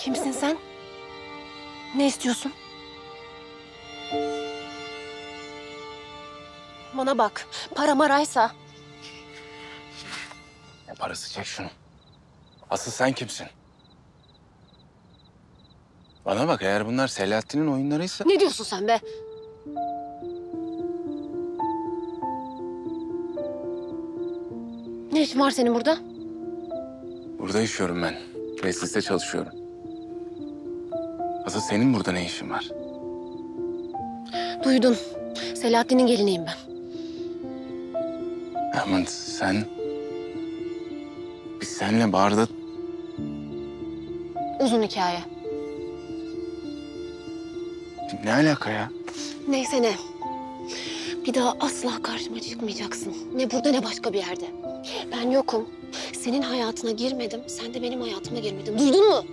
Kimsin sen? Ne istiyorsun? Bana bak. Para maraysa Ne parası çek şunu. Asıl sen kimsin? Bana bak eğer bunlar Selahattin'in oyunlarıysa... ne diyorsun sen be? Ne işin var senin burada? Burada yaşıyorum ben. Tesiste çalışıyorum. Asıl senin burada ne işin var? Duydun. Selahattin'in geliniyim ben. Aman sen... Biz seninle barda... Uzun hikaye. Ne alaka ya? Neyse ne. Bir daha asla karşıma çıkmayacaksın. Ne burada ne başka bir yerde. Ben yokum. Senin hayatına girmedim. Sen de benim hayatıma girmedin. Duydun mu?